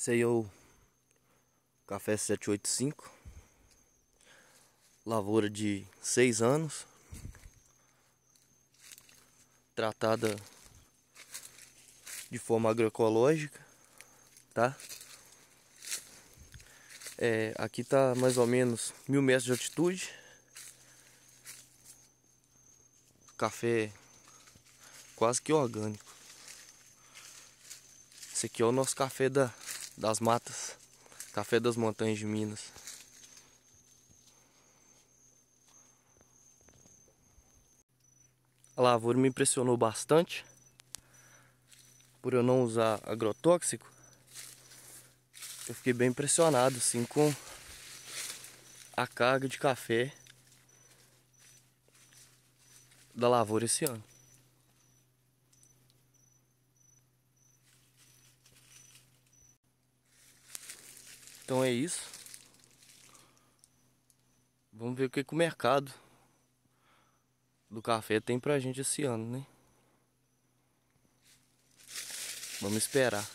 Esse aí é o café 785. Lavoura de 6 anos. Tratada de forma agroecológica, tá? É, aqui tá mais ou menos mil metros de altitude. Café quase que orgânico. Esse aqui é o nosso café da, das matas, café das montanhas de Minas. A lavoura me impressionou bastante por eu não usar agrotóxico. Eu fiquei bem impressionado assim com a carga de café da lavoura esse ano. Então é isso. Vamos ver o que, que o mercado do café tem pra gente esse ano, né? Vamos esperar.